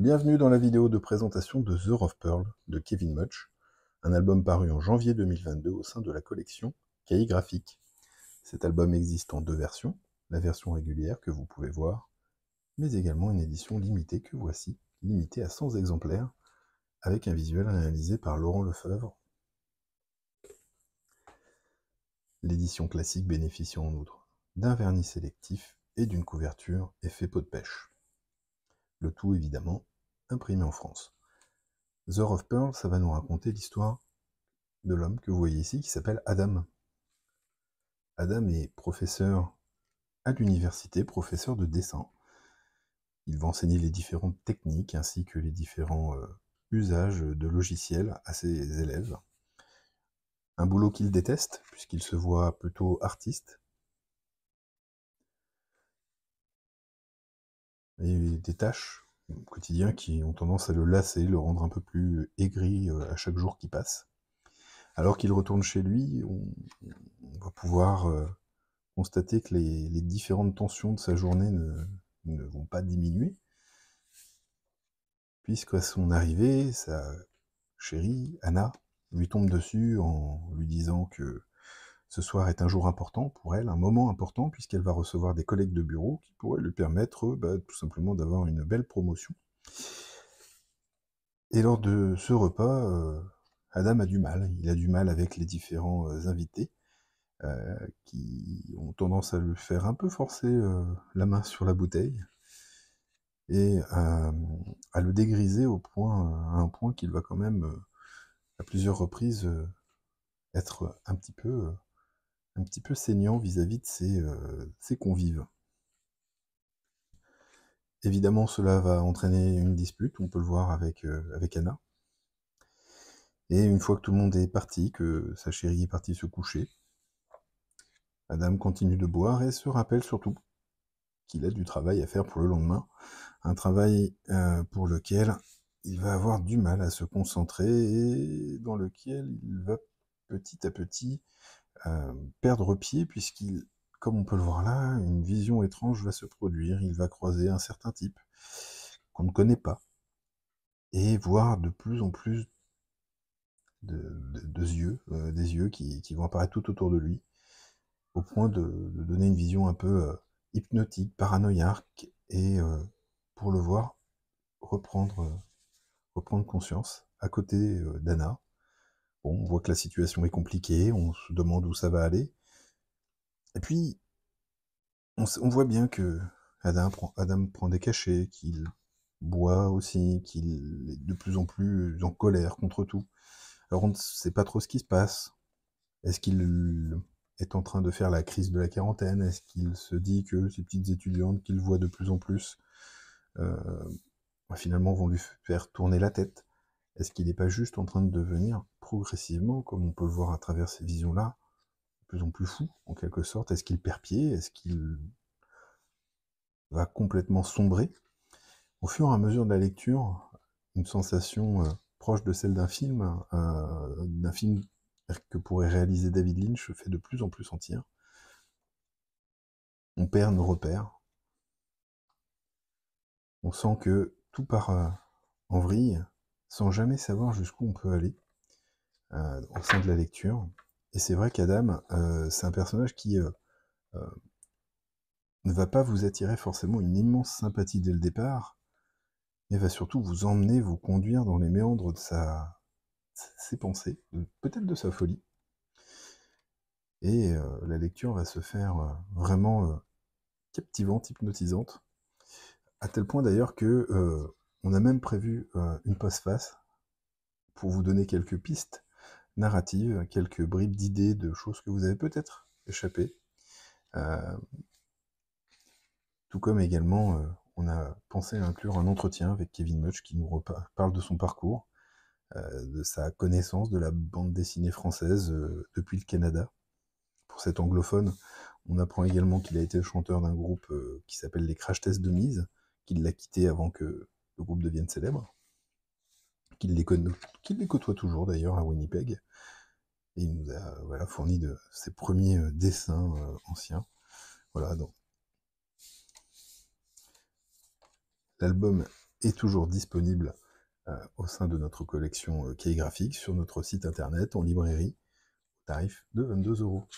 Bienvenue dans la vidéo de présentation de The of Pearl de Kevin Much, un album paru en janvier 2022 au sein de la collection Cahiers Graphique. Cet album existe en deux versions, la version régulière que vous pouvez voir, mais également une édition limitée que voici, limitée à 100 exemplaires, avec un visuel réalisé par Laurent Lefebvre. L'édition classique bénéficie en outre d'un vernis sélectif et d'une couverture effet peau de pêche. Le tout évidemment imprimé en France. The of Pearl, ça va nous raconter l'histoire de l'homme que vous voyez ici, qui s'appelle Adam. Adam est professeur à l'université, professeur de dessin. Il va enseigner les différentes techniques ainsi que les différents euh, usages de logiciels à ses élèves. Un boulot qu'il déteste, puisqu'il se voit plutôt artiste. Et des tâches quotidien qui ont tendance à le lasser, le rendre un peu plus aigri euh, à chaque jour qui passe. Alors qu'il retourne chez lui, on, va pouvoir euh, constater que les, différentes tensions de sa journée ne, vont pas diminuer, puisqu'à son arrivée, sa chérie, Anna, lui tombe dessus en lui disant que ce soir est un jour important pour elle, un moment important, puisqu'elle va recevoir des collègues de bureau qui pourraient lui permettre bah, tout simplement d'avoir une belle promotion. Et lors de ce repas, euh, Adam a du mal. Il a du mal avec les différents euh, invités euh, qui ont tendance à lui faire un peu forcer la main sur la bouteille et à le dégriser au à un point qu'il va quand même, à plusieurs reprises, être un petit peu un petit peu saignant vis-à-vis de euh, ses, convives. Évidemment, cela va entraîner une dispute, on peut le voir avec, euh, avec Anna. Et une fois que tout le monde est parti, que sa chérie est partie se coucher, Adam continue de boire et se rappelle surtout qu'il a du travail à faire pour le lendemain. Un travail euh, pour lequel il va avoir du mal à se concentrer et dans lequel il va petit à petit perdre pied, puisqu'il, comme on peut le voir là, une vision étrange va se produire. Il va croiser un certain type qu'on ne connaît pas, et voir de plus en plus de, yeux, euh, des yeux qui, vont apparaître tout autour de lui, au point de, donner une vision un peu euh, hypnotique, paranoïaque, et euh, pour le voir reprendre, reprendre conscience à côté d'Anna, on voit que la situation est compliquée, on se demande où ça va aller. Et puis, on, voit bien que Adam prend, des cachets, qu'il boit aussi, qu'il est de plus en plus en colère contre tout. Alors on ne sait pas trop ce qui se passe. Est-ce qu'il est en train de faire la crise de la quarantaine? Est-ce qu'il se dit que ces petites étudiantes qu'il voit de plus en plus euh, finalement vont lui faire tourner la tête? Est-ce qu'il n'est pas juste en train de devenir progressivement, comme on peut le voir à travers ces visions-là, de plus en plus fou, en quelque sorte Est-ce qu'il perd pied? Est-ce qu'il va complètement sombrer? Au fur et à mesure de la lecture, une sensation euh, proche de celle d'un film, euh, d'un film que pourrait réaliser David Lynch, fait de plus en plus sentir. On perd nos repères. On sent que tout part euh, en vrille, sans jamais savoir jusqu'où on peut aller euh, au sein de la lecture. Et c'est vrai qu'Adam, euh, c'est un personnage qui euh, ne va pas vous attirer forcément une immense sympathie dès le départ, mais va surtout vous emmener, vous conduire dans les méandres de ses pensées, peut-être de sa folie. Et la lecture va se faire vraiment captivante, hypnotisante, à tel point d'ailleurs que on a même prévu une post-face pour vous donner quelques pistes narratives, quelques bribes d'idées de choses que vous avez peut-être échappées. Euh, tout comme également, euh, on a pensé inclure un entretien avec Kevin Much qui nous parle de son parcours, de sa connaissance de la bande dessinée française depuis le Canada. Pour cet anglophone, on apprend également qu'il a été chanteur d'un groupe qui s'appelle les Crash Test de Mise, qu'il l'a quitté avant que le groupe devienne célèbre, qu'il les, côtoie toujours d'ailleurs à Winnipeg. Et il nous a voilà, fourni de ses premiers euh, dessins euh, anciens. Voilà, donc. L'album est toujours disponible euh, au sein de notre collection euh, graphique sur notre site internet en librairie au tarif de 22 euros.